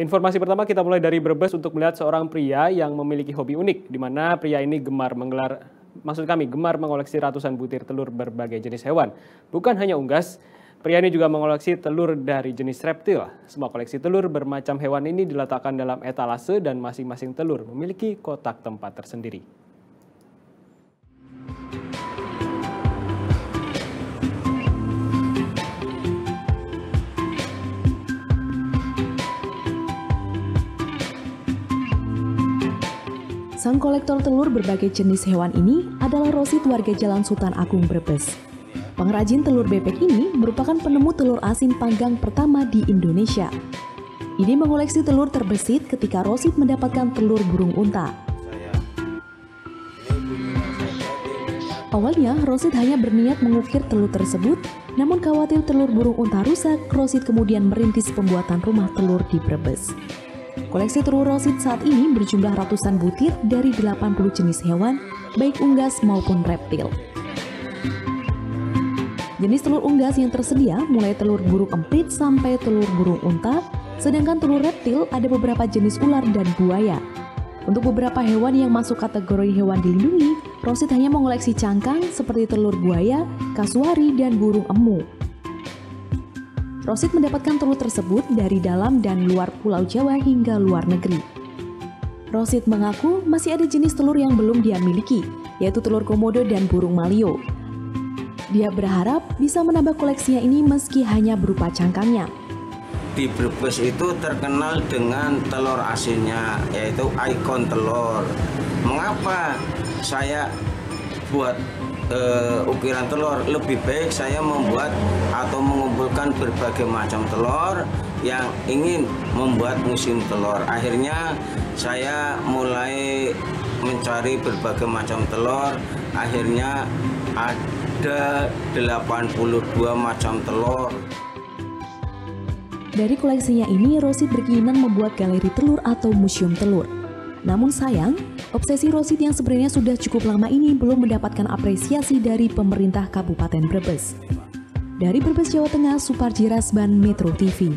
Informasi pertama kita mulai dari Brebes untuk melihat seorang pria yang memiliki hobi unik, di mana pria ini gemar menggelar, maksud kami gemar mengoleksi ratusan butir telur berbagai jenis hewan. Bukan hanya unggas, pria ini juga mengoleksi telur dari jenis reptil. Semua koleksi telur bermacam hewan ini diletakkan dalam etalase dan masing-masing telur memiliki kotak tempat tersendiri. Sang kolektor telur berbagai jenis hewan ini adalah Rosid warga Jalan Sultan Agung Brebes. Pengrajin telur bebek ini merupakan penemu telur asin panggang pertama di Indonesia. Ini mengoleksi telur terbesit ketika Rosid mendapatkan telur burung unta. Awalnya, Rosid hanya berniat mengukir telur tersebut, namun khawatir telur burung unta rusak, Rosid kemudian merintis pembuatan rumah telur di Brebes. Koleksi telur rosid saat ini berjumlah ratusan butir dari 80 jenis hewan, baik unggas maupun reptil. Jenis telur unggas yang tersedia mulai telur burung emprit sampai telur burung unta, sedangkan telur reptil ada beberapa jenis ular dan buaya. Untuk beberapa hewan yang masuk kategori hewan dilindungi, Rosid hanya mengoleksi cangkang seperti telur buaya, kasuari, dan burung emu. Rosid mendapatkan telur tersebut dari dalam dan luar Pulau Jawa hingga luar negeri. Rosid mengaku masih ada jenis telur yang belum dia miliki, yaitu telur komodo dan burung malio. Dia berharap bisa menambah koleksinya ini meski hanya berupa cangkangnya. Di Brebes itu terkenal dengan telur asinnya, yaitu ikon telur. Mengapa saya buat uh, ukiran telur. Lebih baik saya membuat atau mengumpulkan berbagai macam telur yang ingin membuat musim telur. Akhirnya saya mulai mencari berbagai macam telur. Akhirnya ada 82 macam telur. Dari koleksinya ini, Rosid berkeinginan membuat galeri telur atau museum telur. Namun sayang, obsesi Rosid yang sebenarnya sudah cukup lama ini belum mendapatkan apresiasi dari pemerintah Kabupaten Brebes. Dari Brebes, Jawa Tengah, Suparji Rasban, Metro TV.